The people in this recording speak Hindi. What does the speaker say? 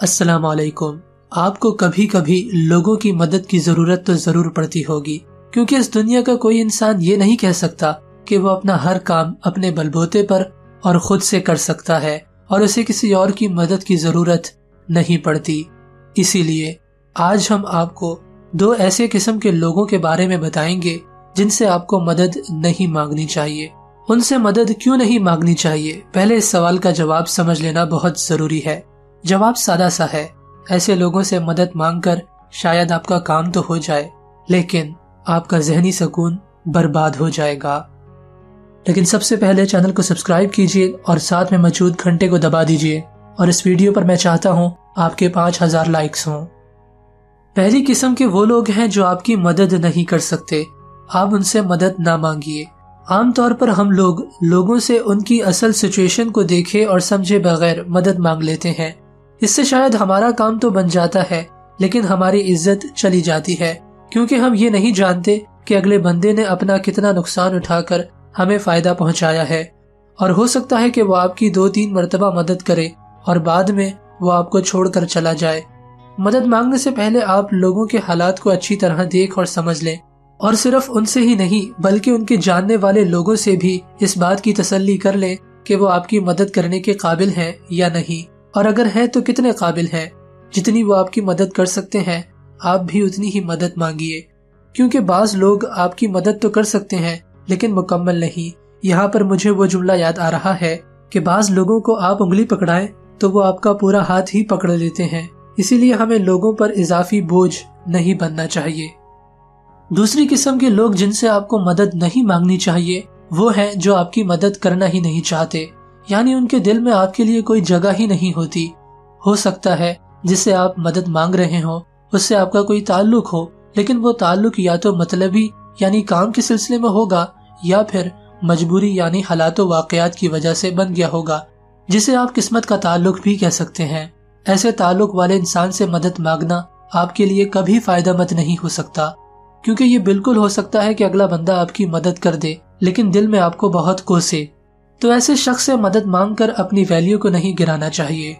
अस्सलाम वालेकुम आपको कभी कभी लोगों की मदद की ज़रूरत तो ज़रूर पड़ती होगी, क्योंकि इस दुनिया का कोई इंसान ये नहीं कह सकता कि वो अपना हर काम अपने बलबोते पर और खुद से कर सकता है और उसे किसी और की मदद की ज़रूरत नहीं पड़ती। इसीलिए आज हम आपको दो ऐसे किस्म के लोगों के बारे में बताएँगे, जिनसे आपको मदद नहीं मांगनी चाहिए। उनसे मदद क्यों नहीं मांगनी चाहिए? पहले इस सवाल का जवाब समझ लेना बहुत ज़रूरी है। जवाब सादा सा है। ऐसे लोगों से मदद मांगकर शायद आपका काम तो हो जाए, लेकिन आपका जहनी सुकून बर्बाद हो जाएगा। लेकिन सबसे पहले चैनल को सब्सक्राइब कीजिए और साथ में मौजूद घंटे को दबा दीजिए और इस वीडियो पर मैं चाहता हूँ आपके पाँच हज़ार लाइक्स हों। पहली किस्म के वो लोग हैं जो आपकी मदद नहीं कर सकते। आप उनसे मदद ना मांगिए। आमतौर पर हम लोग लोगों से उनकी असल सिचुएशन को देखे और समझे बगैर मदद मांग लेते हैं। इससे शायद हमारा काम तो बन जाता है, लेकिन हमारी इज़्ज़त चली जाती है, क्योंकि हम ये नहीं जानते कि अगले बंदे ने अपना कितना नुकसान उठाकर हमें फ़ायदा पहुँचाया है। और हो सकता है कि वो आपकी दो तीन मरतबा मदद करे और बाद में वो आपको छोड़कर चला जाए। मदद मांगने से पहले आप लोगों के हालात को अच्छी तरह देख और समझ लें। और सिर्फ़ उनसे ही नहीं, बल्कि उनके जानने वाले लोगों से भी इस बात की तसल्ली कर लें कि वो आपकी मदद करने के काबिल हैं या नहीं। और अगर है तो कितने काबिल हैं? जितनी वो आपकी मदद कर सकते हैं, आप भी उतनी ही मदद मांगिए। क्योंकि बाज लोग आपकी मदद तो कर सकते हैं, लेकिन मुकम्मल नहीं। यहाँ पर मुझे वो जुमला याद आ रहा है कि बाज लोगों को आप उंगली पकड़ाएँ तो वो आपका पूरा हाथ ही पकड़ लेते हैं। इसीलिए हमें लोगों पर इजाफी बोझ नहीं बनना चाहिए। दूसरी किस्म के लोग जिनसे आपको मदद नहीं मांगनी चाहिए, वो हैं जो आपकी मदद करना ही नहीं चाहते। यानी उनके दिल में आपके लिए कोई जगह ही नहीं होती। हो सकता है जिससे आप मदद मांग रहे हो, उससे आपका कोई ताल्लुक हो, लेकिन वो ताल्लुक या तो मतलबी, यानी काम के सिलसिले में होगा, या फिर मजबूरी यानी हालात वाकयात की वजह से बन गया होगा, जिसे आप किस्मत का ताल्लुक भी कह सकते हैं। ऐसे ताल्लुक वाले इंसान से मदद मांगना आपके लिए कभी फ़ायदा मत नहीं हो सकता, क्योंकि ये बिल्कुल हो सकता है कि अगला बंदा आपकी मदद कर दे, लेकिन दिल में आपको बहुत कोसे। तो ऐसे शख्स से मदद मांगकर अपनी वैल्यू को नहीं गिराना चाहिए।